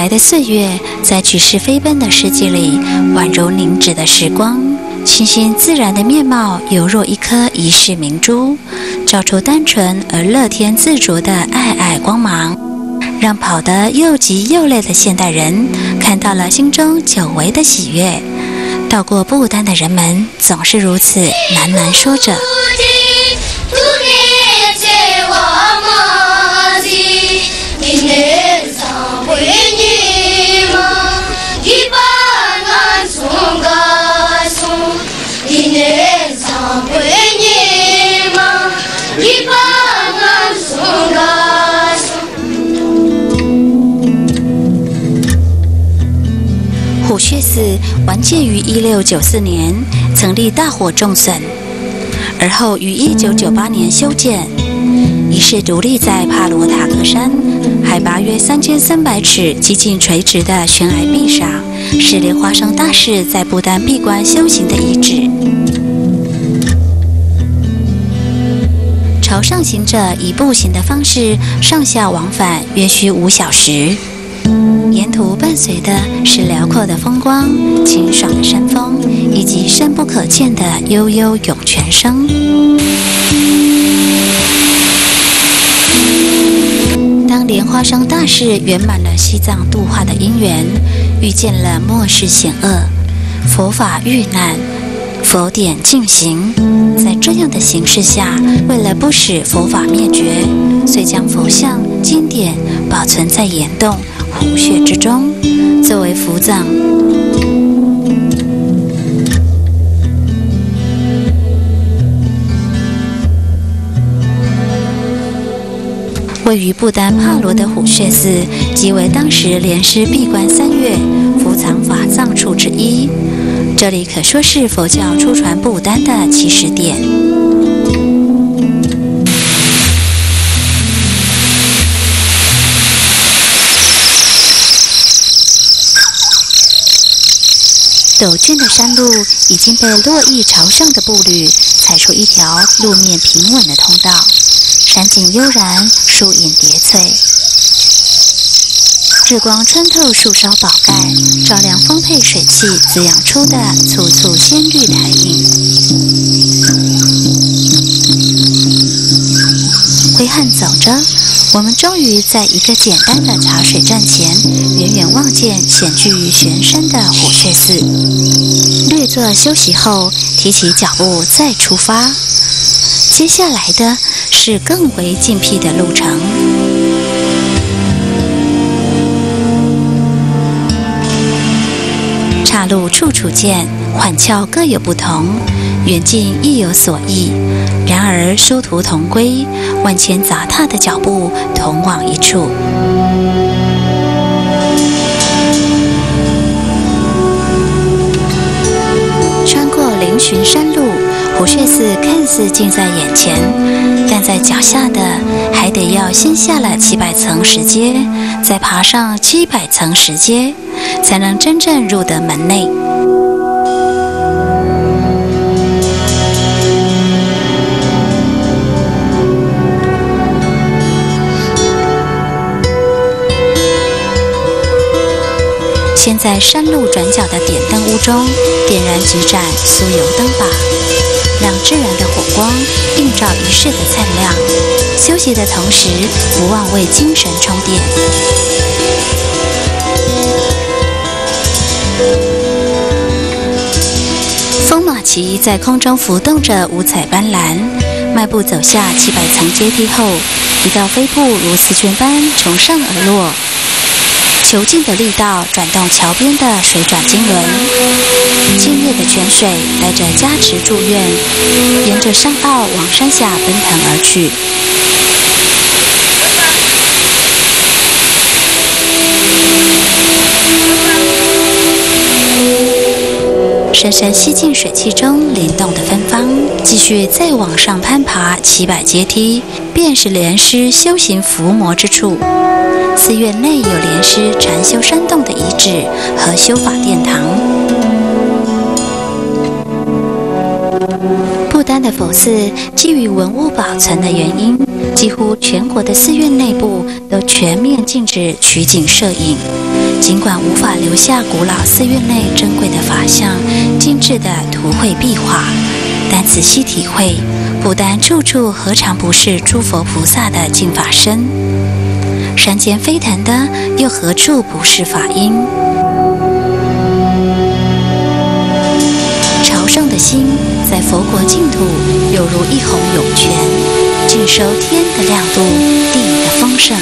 来的岁月，在举世飞奔的世界里，宛如凝止的时光。清新自然的面貌，犹若一颗一世明珠，照出单纯而乐天自足的爱爱光芒，让跑得又急又累的现代人看到了心中久违的喜悦。到过不丹的人们总是如此喃喃说着。寺完建于一六九四年，曾历大火重损，而后于一九九八年修建，已是独立在帕罗塔克山，海拔约三千三百尺、几近垂直的悬崖壁上，是莲花生大士在不丹闭关修行的遗址。朝上行者以步行的方式上下往返，约需五小时。沿途伴随的是辽阔的风光、清爽的山风，以及深不可见的悠悠涌泉声。当莲花生大士圆满了西藏度化的因缘，遇见了末世险恶，佛法遇难，佛典进行。在这样的形势下，为了不使佛法灭绝，遂将佛像、经典保存在岩洞。虎穴之中，作为福藏。位于不丹帕罗的虎穴寺，即为当时莲师闭关三月伏藏法藏处之一。这里可说是佛教初传不丹的起始点。陡峻的山路已经被落意朝上的步履踩出一条路面平稳的通道，山景悠然，树影叠翠，日光穿透树梢宝盖，照亮丰沛水汽滋养出的簇簇鲜绿苔影。挥汗走着。我们终于在一个简单的茶水站前，远远望见险居于悬山的虎穴寺。略作休息后，提起脚步再出发。接下来的是更为精辟的路程。岔路处处见，缓峭各有不同，远近亦有所异。然而殊途同归，万千杂沓的脚步同往一处。穿过嶙峋山路，虎穴寺看似近在眼前，但在脚下的还得要先下了七百层石阶，再爬上七百层石阶，才能真正入得门内。在山路转角的点灯屋中点燃几盏酥油灯吧，让自然的火光映照一世的灿亮。休息的同时，不忘为精神充电。风马旗在空中浮动着五彩斑斓，迈步走下七百层阶梯后，一道飞瀑如丝绢般从上而落。遒劲的力道转动桥边的水转经轮，清冽的泉水带着加持祝愿，沿着山坳往山下奔腾而去。深深吸进水汽中灵动的芬芳，继续再往上攀爬七百阶梯，便是莲师修行伏魔之处。寺院内有莲师禅修山洞的遗址和修法殿堂。不丹的佛寺基于文物保存的原因，几乎全国的寺院内部都全面禁止取景摄影。尽管无法留下古老寺院内珍贵的法像、精致的图绘壁画，但仔细体会，不丹处处何尝不是诸佛菩萨的净法身？山间飞腾的又何处不是法音？朝圣的心在佛国净土，犹如一泓涌泉，尽收天的亮度，地的丰盛。